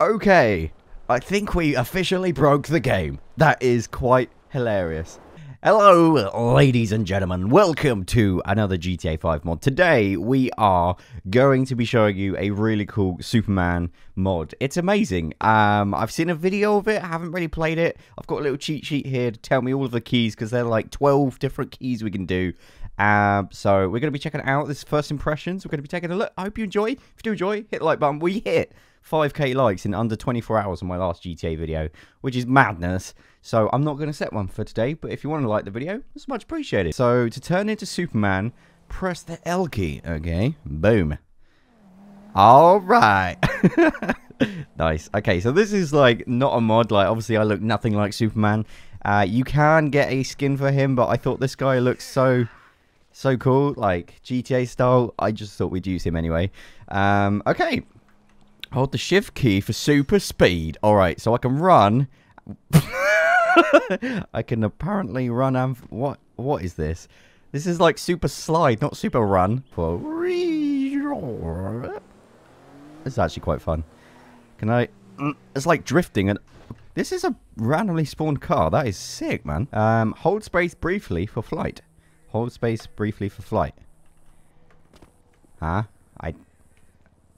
Okay, I think we officially broke the game. That is quite hilarious. Hello, ladies and gentlemen. Welcome to another GTA 5 mod. Today, we are going to be showing you a really cool Superman mod. It's amazing. Um, I've seen a video of it. I haven't really played it. I've got a little cheat sheet here to tell me all of the keys because there are like 12 different keys we can do. Um, so we're going to be checking out. This is first impressions. We're going to be taking a look. I hope you enjoy. If you do enjoy, hit the like button. We hit 5k likes in under 24 hours on my last GTA video, which is madness. So I'm not going to set one for today, but if you want to like the video, it's much appreciated. So to turn into Superman, press the L key. Okay, boom. All right. nice. Okay, so this is like not a mod. Like obviously I look nothing like Superman. Uh, you can get a skin for him, but I thought this guy looks so so cool, like GTA style. I just thought we'd use him anyway. Um, okay, hold the shift key for super speed. All right, so I can run. I can apparently run and what? What is this? This is like super slide, not super run. It's actually quite fun. Can I? It's like drifting, and this is a randomly spawned car. That is sick, man. Um, hold space briefly for flight. Hold space briefly for flight. Huh? I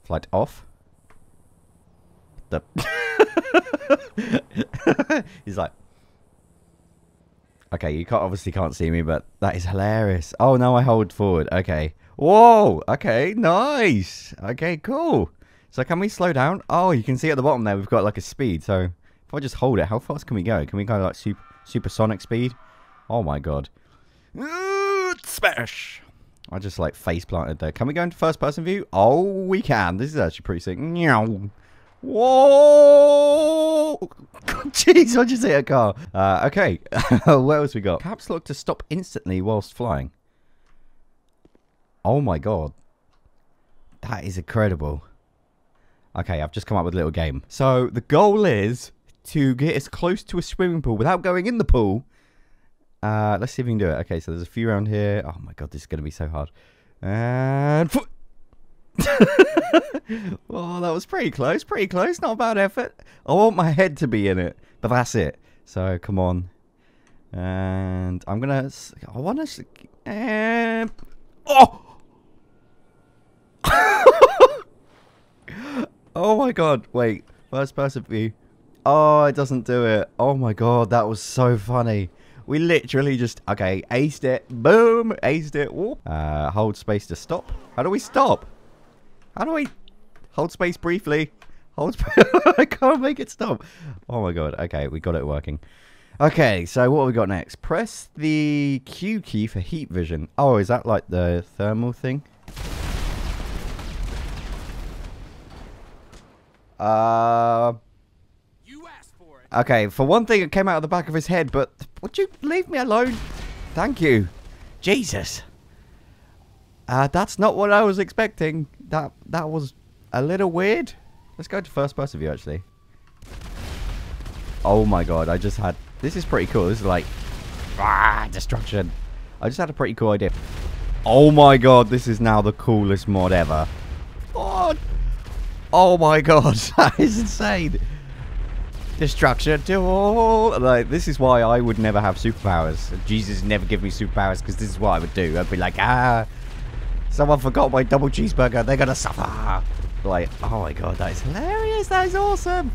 flight off. The he's like, okay, you can't obviously can't see me, but that is hilarious. Oh no, I hold forward. Okay. Whoa. Okay. Nice. Okay. Cool. So can we slow down? Oh, you can see at the bottom there we've got like a speed. So if I just hold it, how fast can we go? Can we go like super supersonic speed? Oh my god. Smash. I just like face planted there. Can we go into first person view? Oh, we can. This is actually pretty sick. Whoa! Jeez, I just hit a car. Uh, okay, what else we got? Caps lock to stop instantly whilst flying. Oh my god. That is incredible. Okay, I've just come up with a little game. So, the goal is to get as close to a swimming pool without going in the pool. Uh, let's see if we can do it. Okay, so there's a few around here. Oh my god, this is going to be so hard. And... oh, that was pretty close. Pretty close. Not a bad effort. I want my head to be in it, but that's it. So come on, and I'm gonna. I want to. And oh. oh my god! Wait, first person view. Oh, it doesn't do it. Oh my god, that was so funny. We literally just okay, aced it. Boom, aced it. Uh, hold space to stop. How do we stop? How do I hold space briefly? Hold space. I can't make it stop. Oh my god. Okay, we got it working. Okay, so what have we got next? Press the Q key for heat vision. Oh, is that like the thermal thing? Uh. Okay, for one thing, it came out of the back of his head, but would you leave me alone? Thank you. Jesus. Uh, that's not what I was expecting. That that was a little weird. Let's go to first person view, actually. Oh my god, I just had... This is pretty cool. This is like... Ah, destruction. I just had a pretty cool idea. Oh my god, this is now the coolest mod ever. Oh, oh my god, that is insane. Destruction to all. Like, this is why I would never have superpowers. Jesus never give me superpowers because this is what I would do. I'd be like, ah, Someone forgot my double cheeseburger. They're going to suffer. Like, oh my god, that is hilarious. That is awesome.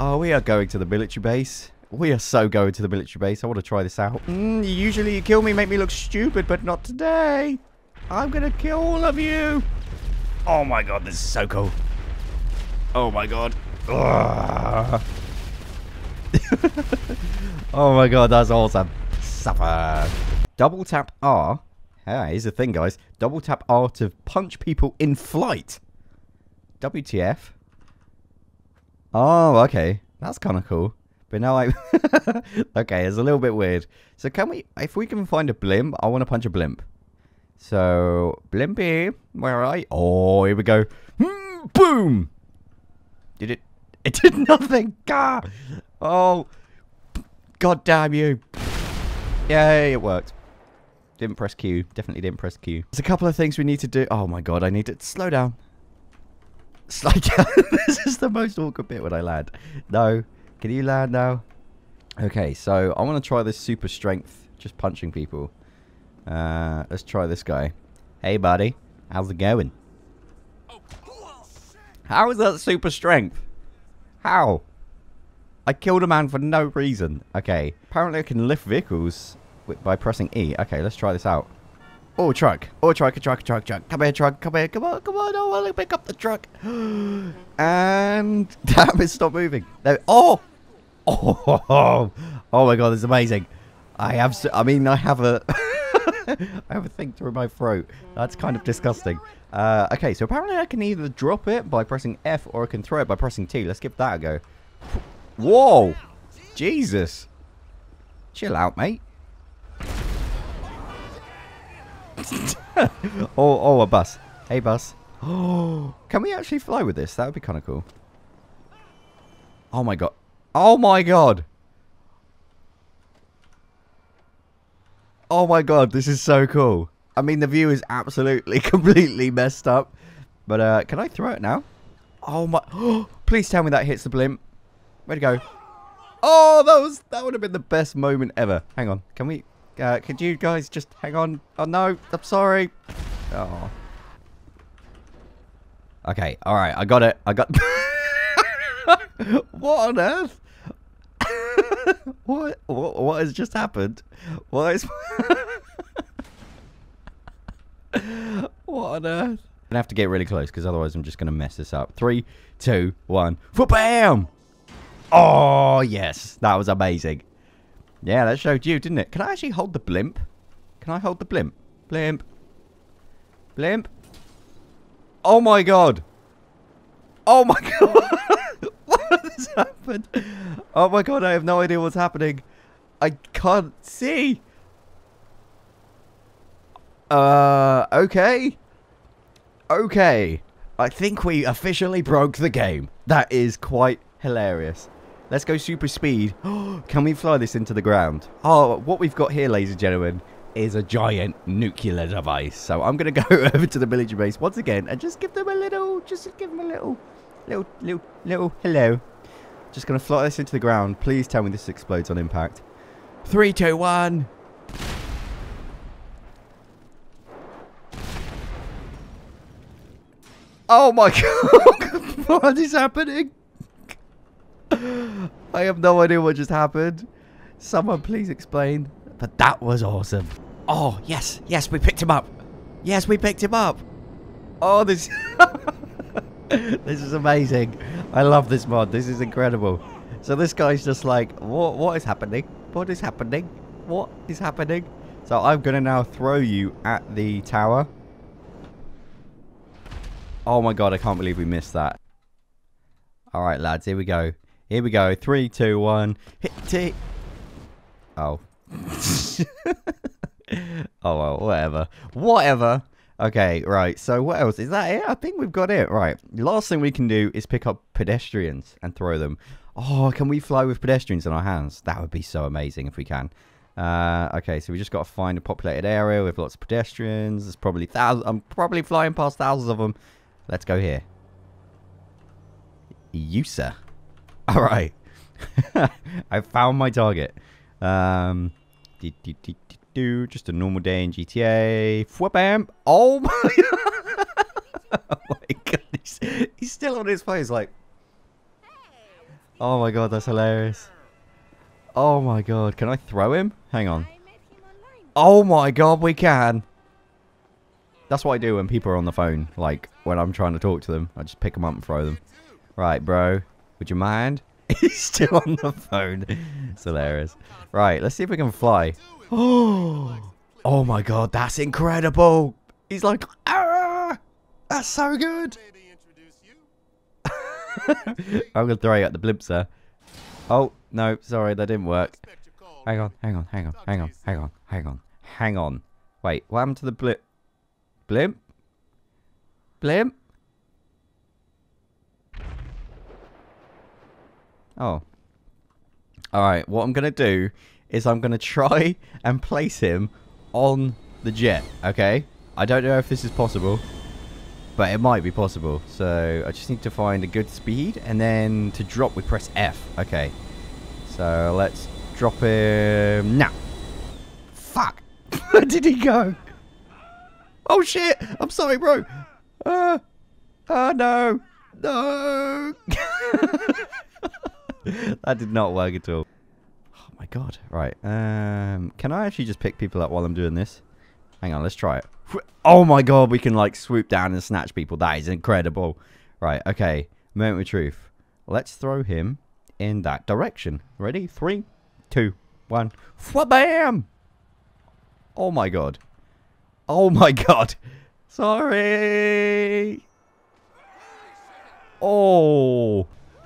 Oh, we are going to the military base. We are so going to the military base. I want to try this out. Mm, usually you kill me, make me look stupid, but not today. I'm going to kill all of you. Oh my god, this is so cool. Oh my god. oh my god, that's awesome. Suffer. Double tap R Ah, here's the thing, guys. Double tap R to punch people in flight. WTF? Oh, okay. That's kind of cool. But now I... okay, it's a little bit weird. So can we... If we can find a blimp, I want to punch a blimp. So, Blimpy, where are you? Oh, here we go. Hmm, boom! Did it... It did nothing! Gah! Oh! God damn you! Yay, it worked. Didn't press Q. Definitely didn't press Q. There's a couple of things we need to do. Oh my god, I need to slow down. Slide down. this is the most awkward bit when I land. No. Can you land now? Okay, so I want to try this super strength, just punching people. Uh, let's try this guy. Hey, buddy. How's it going? How is that super strength? How? I killed a man for no reason. Okay. Apparently I can lift vehicles by pressing E. Okay, let's try this out. Oh, truck. Oh, truck, truck, truck, truck. Come here, truck. Come here. Come on, come on. I want to pick up the truck. and damn it, stop moving. There. Oh! Oh, oh my god, this is amazing. I have, I mean, I have a, I have a thing through my throat. That's kind of disgusting. Uh, okay, so apparently I can either drop it by pressing F or I can throw it by pressing T. Let's give that a go. Whoa! Jesus. Chill out, mate. oh, oh, a bus. Hey, bus. Oh, can we actually fly with this? That would be kind of cool. Oh my god. Oh my god. Oh my god, this is so cool. I mean, the view is absolutely, completely messed up. But, uh, can I throw it now? Oh my... please tell me that hits the blimp. Where'd it go? Oh, that was... That would have been the best moment ever. Hang on. Can we... Uh, could you guys just hang on? Oh, no. I'm sorry. Oh. Okay. All right. I got it. I got... what on earth? what, what what has just happened? What is What on earth? I have to get really close because otherwise I'm just going to mess this up. Three, two, one. For Bam! Oh, yes. That was amazing. Yeah, that showed you, didn't it? Can I actually hold the blimp? Can I hold the blimp? Blimp. Blimp. Oh my god. Oh my god. what has happened? Oh my god, I have no idea what's happening. I can't see. Uh, okay. Okay. I think we officially broke the game. That is quite hilarious. Let's go super speed. Can we fly this into the ground? Oh, what we've got here, ladies and gentlemen, is a giant nuclear device. So I'm going to go over to the military base once again and just give them a little, just give them a little, little, little, little hello. Just going to fly this into the ground. Please tell me this explodes on impact. Three, two, one. Oh my god! what is happening? I have no idea what just happened. Someone please explain. But that was awesome. Oh, yes. Yes, we picked him up. Yes, we picked him up. Oh, this... this is amazing. I love this mod. This is incredible. So this guy's just like, what? what is happening? What is happening? What is happening? So I'm going to now throw you at the tower. Oh my god, I can't believe we missed that. Alright, lads, here we go. Here we go. Three, two, one. Hit it. Oh. oh, well, whatever. Whatever. Okay, right. So what else? Is that it? I think we've got it. Right. Last thing we can do is pick up pedestrians and throw them. Oh, can we fly with pedestrians in our hands? That would be so amazing if we can. Uh, okay, so we just got to find a populated area with lots of pedestrians. There's probably thousands. I'm probably flying past thousands of them. Let's go here. You, sir. All right. I found my target. Um, do, do, do, do, just a normal day in GTA. Bam! Oh my! oh my god! He's, he's still on his face, like. Oh my god, that's hilarious. Oh my god, can I throw him? Hang on. Oh my god, we can. That's what I do when people are on the phone. Like, when I'm trying to talk to them, I just pick them up and throw them. Right, bro. Would you mind? He's still on the phone. It's hilarious. Right, let's see if we can fly. Oh, oh my god, that's incredible. He's like, ah, that's so good. I'm going to throw you at the blimp, sir. Oh, no, sorry, that didn't work. Hang on, hang on, hang on, hang on, hang on, hang on, hang on. Wait, what happened to the blimp? Blimp? Blimp? Oh. Alright, what I'm going to do is I'm going to try and place him on the jet, okay? I don't know if this is possible. but it might be possible. So I just need to find a good speed, and then to drop, we press F. Okay. So let's drop him now. Fuck. Where did he go? Oh shit! I'm sorry, bro. Uh, uh, no, no. that did not work at all. Oh my god. Right. Um, can I actually just pick people up while I'm doing this? Hang on, let's try it. Oh my god, we can like swoop down and snatch people. That is incredible. Right, okay. Moment of truth. Let's throw him in that direction. Ready? Three, two, one. Bam! Oh my god. Oh my god. Sorry. Oh.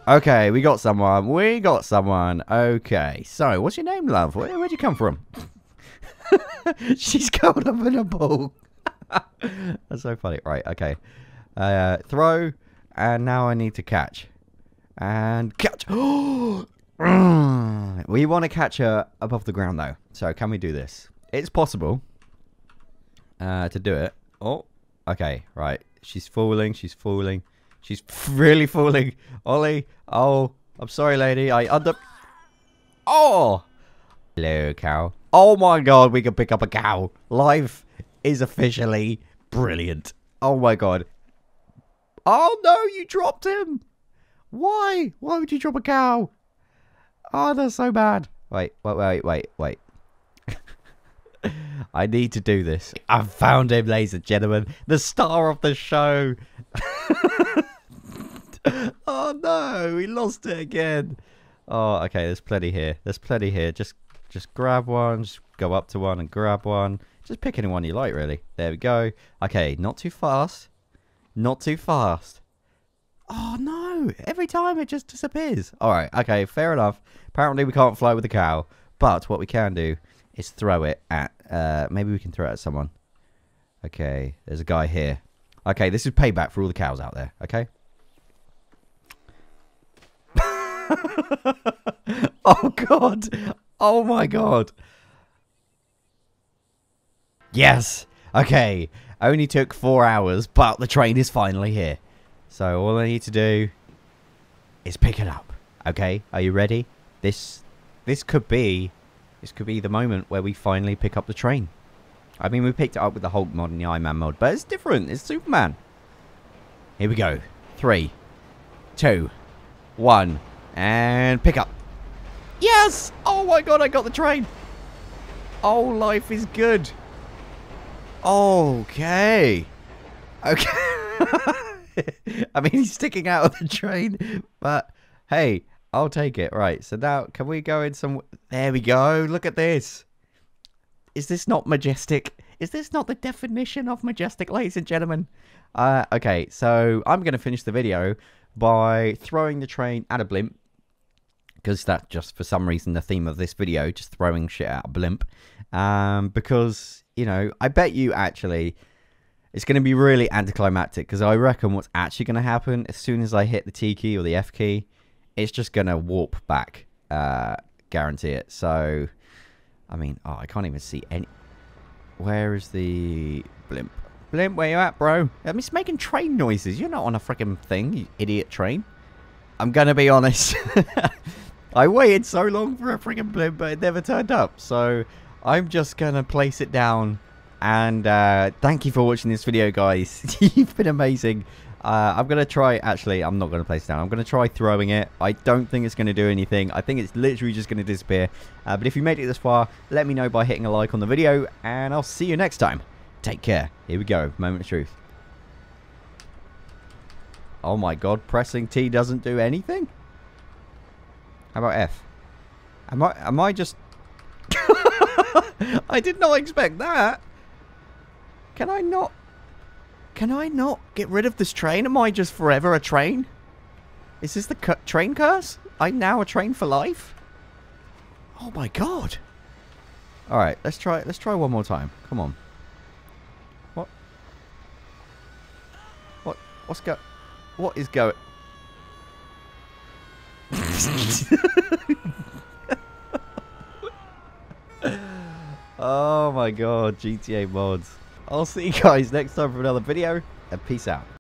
Okay, we got someone. We got someone. Okay. So, what's your name, love? Where, would you come from? She's curled up in a ball. That's so funny. Right, okay. Uh, throw. And now I need to catch. And catch. we want to catch her above the ground, though. So, can we do this? It's possible uh, to do it. Oh, okay. Right. She's falling. She's falling. She's really falling. Ollie. Oh, I'm sorry, lady. I under... Oh! Hello, cow. Oh my god, we can pick up a cow. Life is officially brilliant. Oh my god. Oh no, you dropped him. Why? Why would you drop a cow? Oh, that's so bad. Wait, wait, wait, wait, wait. I need to do this. I've found him, ladies and gentlemen. The star of the show. oh no, we lost it again. Oh, okay, there's plenty here. There's plenty here. Just just grab one, just go up to one and grab one. Just pick anyone you like, really. There we go. Okay, not too fast. Not too fast. Oh no, every time it just disappears. Alright, okay, fair enough. Apparently we can't fly with a cow. But what we can do is throw it at, uh, maybe we can throw it at someone. Okay, there's a guy here. Okay, this is payback for all the cows out there, okay? oh god. Oh my god. Yes. Okay. Only took four hours, but the train is finally here. So all I need to do is pick it up. Okay? Are you ready? This this could be this could be the moment where we finally pick up the train. I mean, we picked it up with the Hulk mod and the Iron Man mod, but it's different. It's Superman. Here we go. Three, two, one. And pick up. Yes! Oh my god, I got the train. Oh, life is good. Okay. Okay. I mean, he's sticking out of the train, but hey, I'll take it. Right, so now, can we go in some... There we go. Look at this. Is this not majestic? Is this not the definition of majestic, ladies and gentlemen? Uh, okay, so I'm going to finish the video by throwing the train at a blimp because that's just for some reason the theme of this video, just throwing shit at a blimp. Um, because, you know, I bet you actually it's going to be really anticlimactic because I reckon what's actually going to happen as soon as I hit the T key or the F key, it's just going to warp back. Uh, guarantee it. So, I mean, oh, I can't even see any. Where is the blimp? Blimp, where you at, bro? I mean, it's making train noises. You're not on a freaking thing, you idiot train. I'm going to be honest. I waited so long for a freaking blimp, but it never turned up. So I'm just to place it down. And uh, thank you for watching this video, guys. You've been amazing. Uh, I'm going to try, actually, I'm not going to place it down. I'm going to try throwing it. I don't think it's going to do anything. I think it's literally just going to disappear. Uh, but if you made it this far, let me know by hitting a like on the video. And I'll see you next time. Take care. Here we go. Moment of truth. Oh my god, pressing T doesn't do anything? How about F? Am I, am I just... I did not expect that. Can I not... Can I not get rid of this train? Am I just forever a train? Is this the train curse? I'm now a train for life? Oh my god. Alright, let's try let's try one more time. Come on. What? What what's go what is going oh my god, GTA mods. I'll see you guys next time for another video, and peace out.